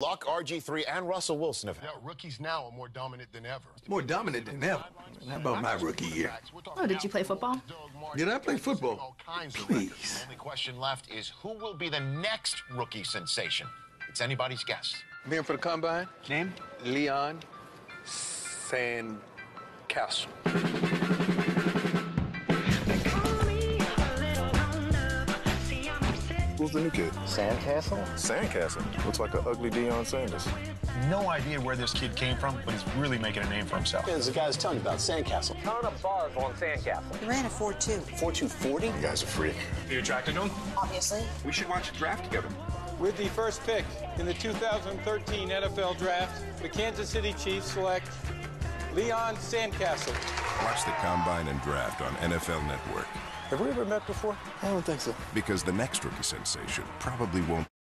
Luck, RG3, and Russell Wilson have Yeah, rookies now are more dominant than ever. More dominant than ever. How about my rookie year? Oh, did you play football? Did I play football? All kinds of Please. The Only question left is who will be the next rookie sensation? It's anybody's guess. I'm here for the combine. Name? Leon Sandcastle. Who's the new kid? Sandcastle? Sandcastle. Looks like an ugly Deion Sanders. No idea where this kid came from, but he's really making a name for himself. There's a guy I was telling you about, Sandcastle. Ton of buzz on Sandcastle. He ran a 4-2. 4-2-40? You guys are freak. You attracted to him? Obviously. We should watch a draft together. With the first pick in the 2013 NFL Draft, the Kansas City Chiefs select Leon Sandcastle. Watch the Combine and Draft on NFL Network. Have we ever met before? I don't think so. Because the next rookie sensation probably won't